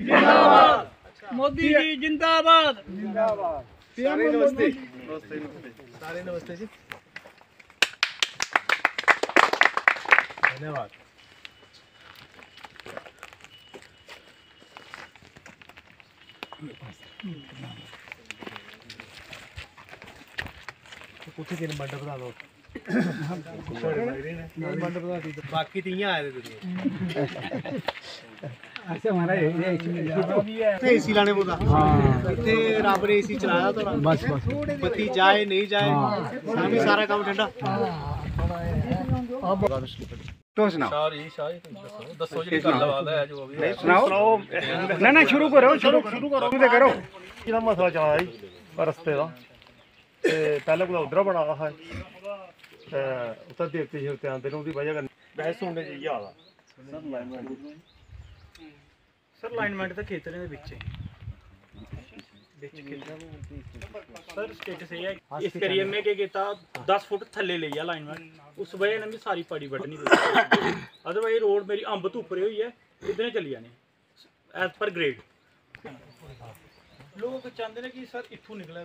मोदी जी जिंदाबाद। जिंदाबाद। नमस्ते। नमस्ते सारे नमस्ते जी। धन्यवाद। कुछ दिन मंडप का लोग बाकी तो आए थे तो लाने पौधा रब एसी चलाया जाए नहीं जाए हमें सारा काम ठंडा शुरू करो शुरू शुरू करो। करो। किला मसला चला रस्ते दा। पहले कोला उधर बना हा। उत्थै देवते शेवते आंदे न ओह्दी वजह कन्नै वैसे सर लाइनमेंट तो खेतरें सर स्टेटस ये है इस करियर में क्या कहता दस फुट थले ले गया लाइनमेंट उस वजह ने मैं सारी पड़ी बढ़नी अदरवाइज़ रोड मेरी अंब तो हुई है इधर चली जानी एज पर ग्रेड लोग चाहते ने कि सर इथू निकले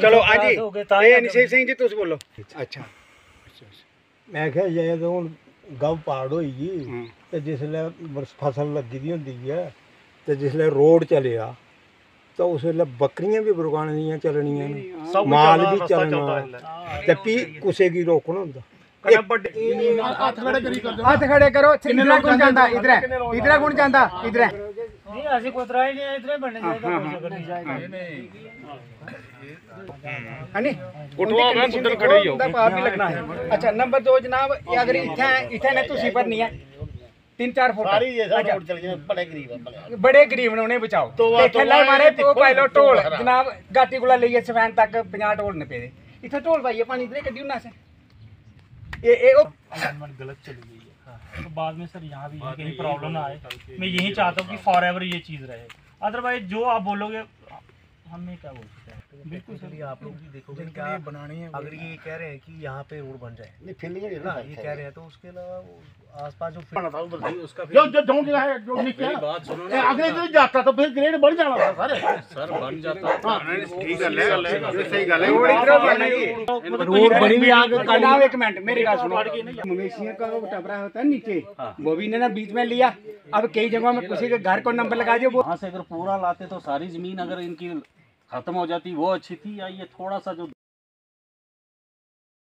चलो अच्छा। मैं क्या गव पाड़ होई गई फ़सल लगी दी होंदी है ते जिसले रोड चलिया तो उस वेल्ले बकरियाँ भी बरगाने चलनियाँ माल भी चलना। ते फ्ही रोकना होंदा। हाथ खड़े करो इधर कौन चाहता इधर इधर कौन चाहता इधर। अच्छा नंबर दो जनाब अगर इथे तीन चार अच्छा। बड़े गरीब बड़े। ने उन्हें बचाओ। पाई लो ढोल जनाब गाटी को लेइयै सफैन तक 50 ढोल ने पेदे इथे ढोल पाइयै पानी इधर कड्डी उन्ना ये ये ओ गलत चली गई है। तो बाद में सर यहाँ भी है कहीं प्रॉब्लम ना आए। मैं यही चाहता हूँ कि फॉर एवर ये चीज़ रहे। अदरवाइज़ जो आप बोलोगे हमें क्या बोल सकते। हैं बिल्कुल सर। आप लोग भी देखोगे क्या बनाने हैं अगर ये कह रहे हैं कि यहाँ पे रोड बन जाए। नहीं फ़िल्म ना ये कह रहे हैं तो उसके अलावा वो अगले दिन जाता तो फिर ग्रेड बढ़ जाना था। सर मवेशियों का टपरा होता है नीचे। हाँ। वो भी ना बीच में लिया। अब कई जगह में किसी के घर को नंबर लगा दिया वो वहाँ से अगर पूरा लाते तो सारी ज़मीन अगर इनकी खत्म हो जाती वो अच्छी थी या ये थोड़ा सा जो